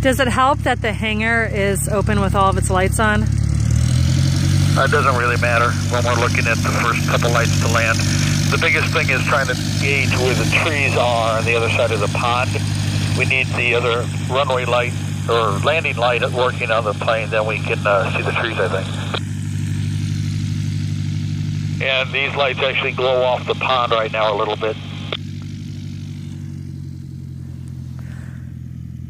Does it help that the hangar is open with all of its lights on? It doesn't really matter when we're looking at the first couple lights to land. The biggest thing is trying to gauge where the trees are on the other side of the pond. We need the other runway light or landing light working on the plane, then we can uh, see the trees, I think. And these lights actually glow off the pond right now a little bit.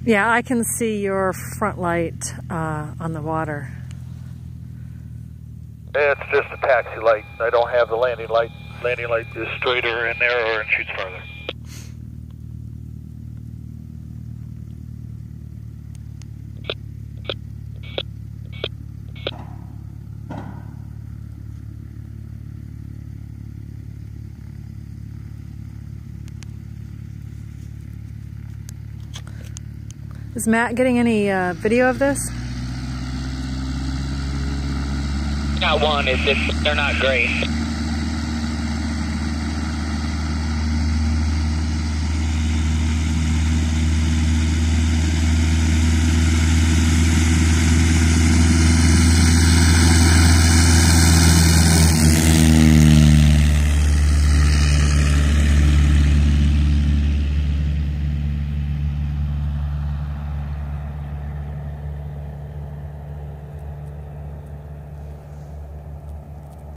Yeah, I can see your front light uh, on the water. It's just a taxi light. I don't have the landing light. Landing light is straighter and narrower and shoots farther. Is Matt getting any uh, video of this? Not one. It's, they're not great.